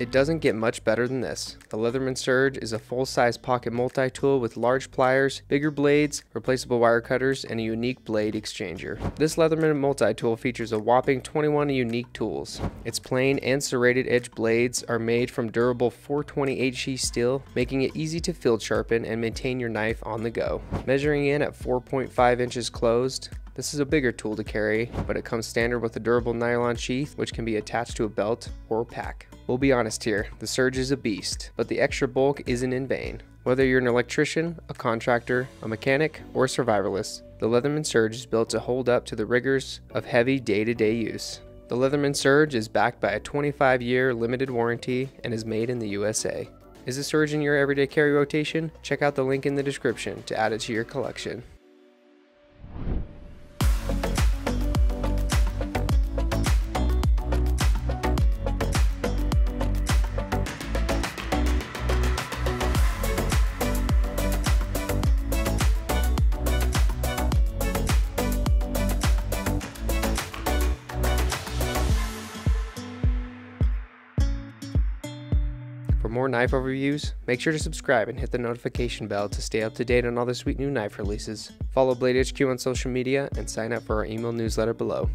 It doesn't get much better than this. The Leatherman Surge is a full-size pocket multi-tool with large pliers, bigger blades, replaceable wire cutters, and a unique blade exchanger. This Leatherman multi-tool features a whopping 21 unique tools. Its plain and serrated edge blades are made from durable 420 HC steel, making it easy to field sharpen and maintain your knife on the go. Measuring in at 4.5 inches closed, this is a bigger tool to carry, but it comes standard with a durable nylon sheath which can be attached to a belt or pack. We'll be honest here, the Surge is a beast, but the extra bulk isn't in vain. Whether you're an electrician, a contractor, a mechanic, or a survivalist, the Leatherman Surge is built to hold up to the rigors of heavy day-to-day -day use. The Leatherman Surge is backed by a 25-year limited warranty and is made in the USA. Is the Surge in your everyday carry rotation? Check out the link in the description to add it to your collection. For more knife overviews, make sure to subscribe and hit the notification bell to stay up to date on all the sweet new knife releases. Follow Blade HQ on social media and sign up for our email newsletter below.